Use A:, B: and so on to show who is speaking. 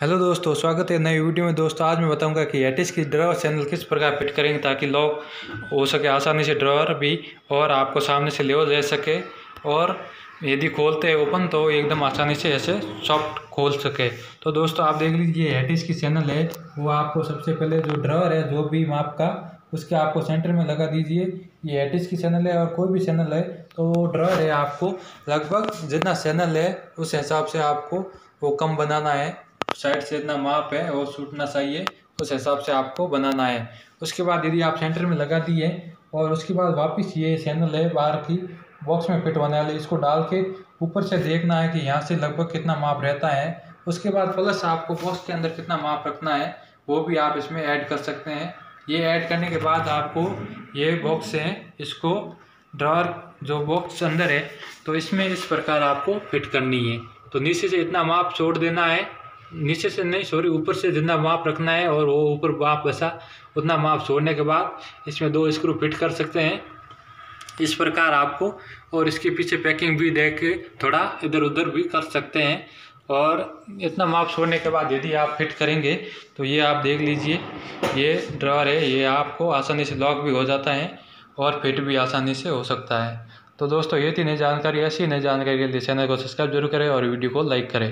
A: Hello दोस्तों, स्वागत है नई वीडियो में। दोस्तों, आज मैं बताऊँगा कि एटिस की ड्रॉवर चैनल किस प्रकार फिट करेंगे ताकि लॉक हो सके आसानी से ड्रॉवर भी और आपको सामने से ले जा सके और यदि खोलते हैं ओपन तो एकदम आसानी से ऐसे सॉफ्ट खोल सके। तो दोस्तों, आप देख लीजिए एटिस की चैनल है। वो आपको सबसे पहले जो ड्रॉवर है, जो भी माप का, उसके आपको सेंटर में लगा दीजिए। ये एटिस की चैनल है और कोई भी चैनल है तो वो ड्रॉवर है आपको। लगभग जितना चैनल है, उस हिसाब से आपको वो कम बनाना है। साइड से इतना माप है वो सूटना चाहिए उस हिसाब से आपको बनाना है। उसके बाद यदि आप सेंटर में लगा दिए, और उसके बाद वापस ये चैनल है, बाहर की बॉक्स में फिट होने वाले, इसको डाल के ऊपर से देखना है कि यहाँ से लगभग कितना माप रहता है। उसके बाद प्लस आपको बॉक्स के अंदर कितना माप रखना है, वो भी आप इसमें ऐड कर सकते हैं। ये ऐड करने के बाद आपको ये बॉक्स है, इसको ड्रॉर जो बॉक्स अंदर है तो इसमें इस प्रकार आपको फिट करनी है। तो नीचे से इतना माप छोड़ देना है नीचे से नहीं, सॉरी, ऊपर से जितना माप रखना है और वो ऊपर माप वैसा, उतना माप छोड़ने के बाद इसमें दो स्क्रू फिट कर सकते हैं। इस प्रकार आपको और इसके पीछे पैकिंग भी दे के थोड़ा इधर उधर भी कर सकते हैं। और इतना माप छोड़ने के बाद यदि आप फिट करेंगे तो ये आप देख लीजिए, ये ड्रॉर है, ये आपको आसानी से लॉक भी हो जाता है और फिट भी आसानी से हो सकता है। तो दोस्तों, ये थी नई जानकारी, ऐसी नई जानकारी के लिए चैनल को सब्सक्राइब ज़रूर करें और वीडियो को लाइक करें।